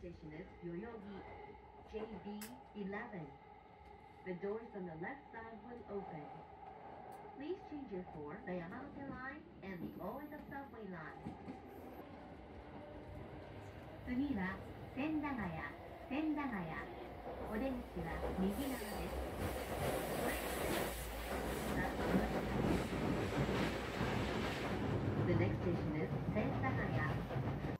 station is Yoyogi JB 11. The doors on the left side will open. Please change your for the Yamanote line and the Oedo subway line. 次は千駄ヶ谷、千駄ヶ谷。お出口は右側です。The next station is 千駄ヶ谷。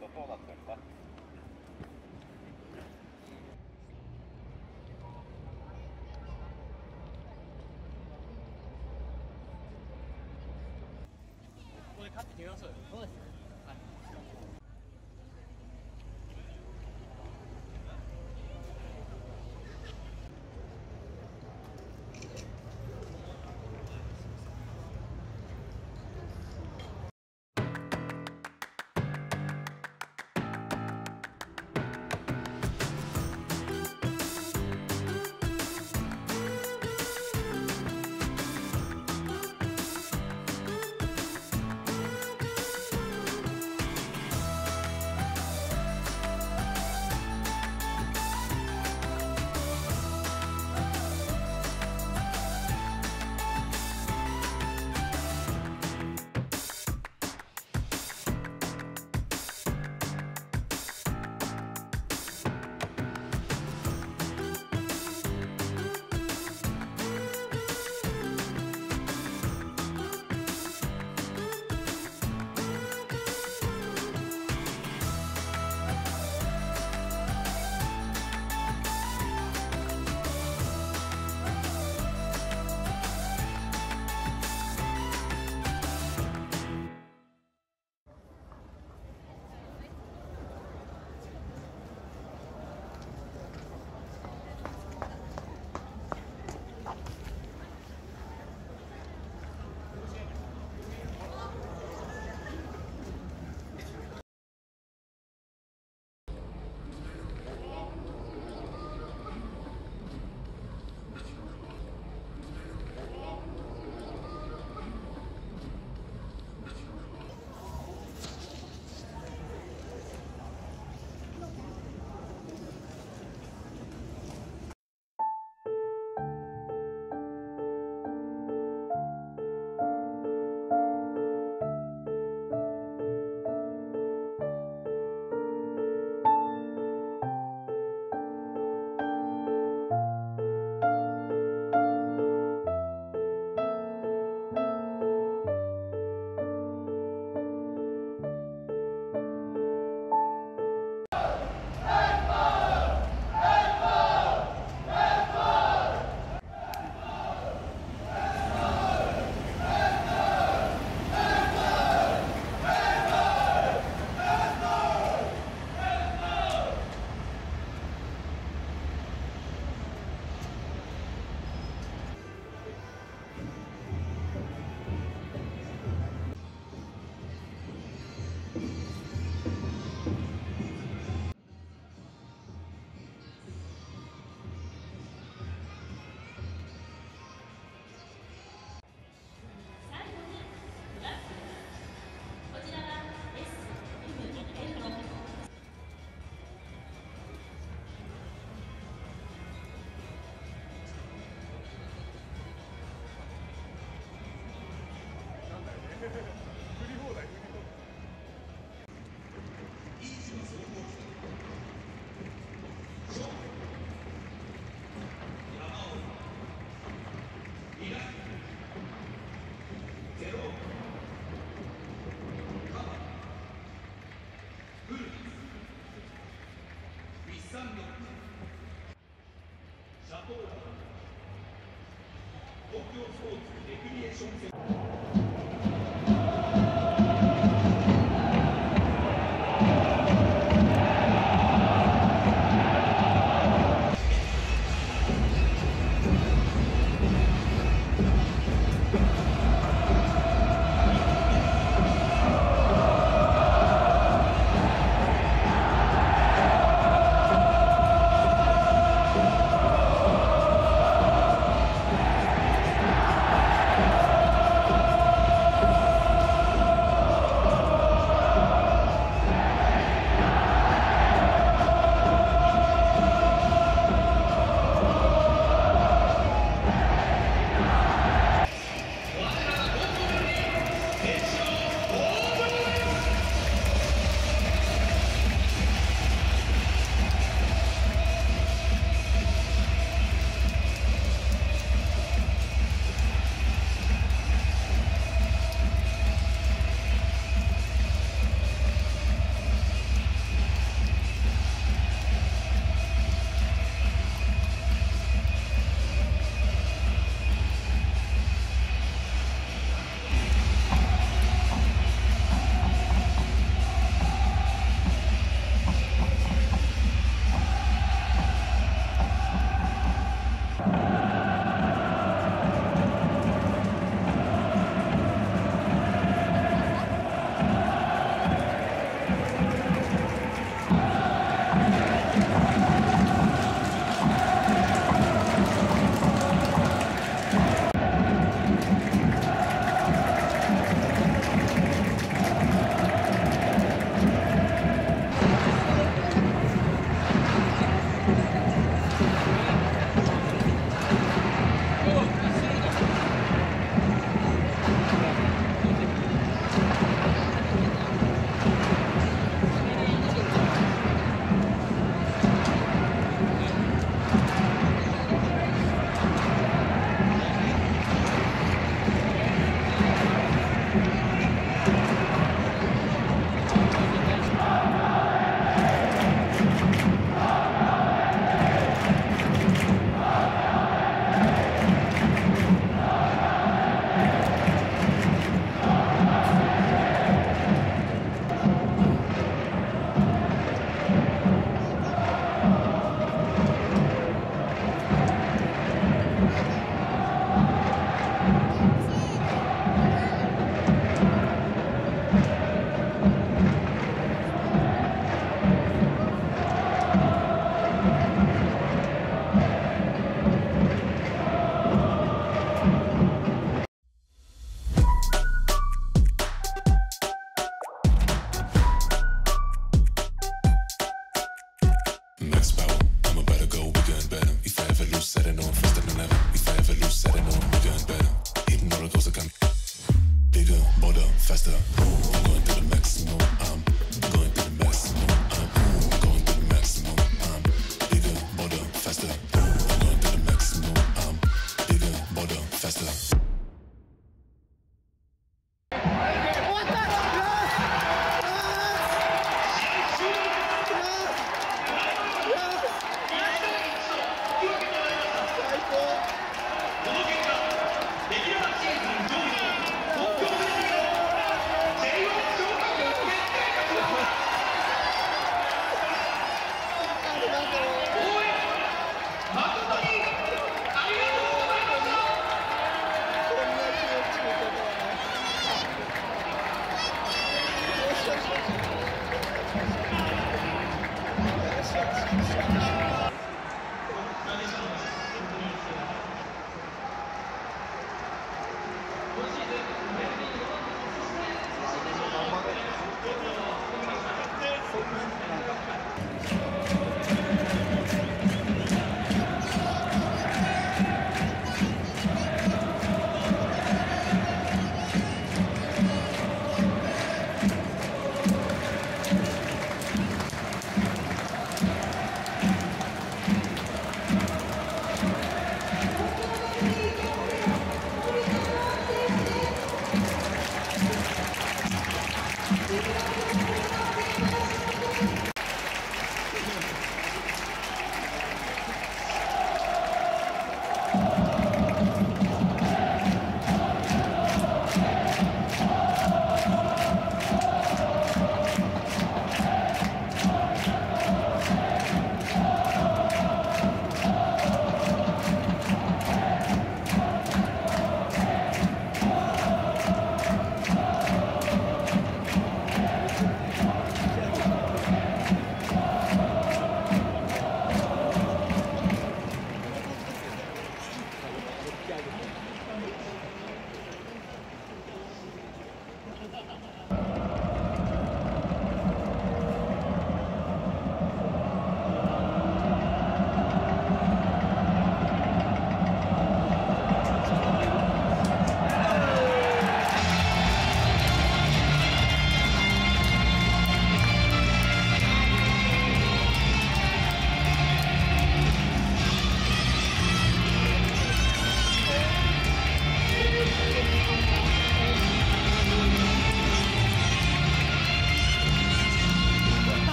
トとなっております。ここで勝って決めましょうよ bolder, Thank you.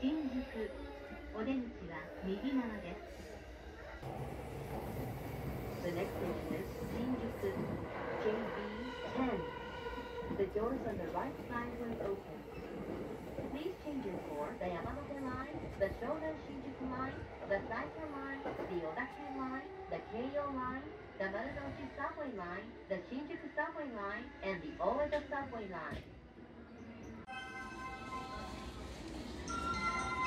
新宿お出口は右側です The next station is 新宿 JB10 The doors on the right side will open Please change it for the Yamanote line, the Shonan Shinjuku line, the Saikyo line, the Odakyu line, the Keio line, the Marunouchi subway line, the Shinjuku subway line, and the Oedo subway line. あ!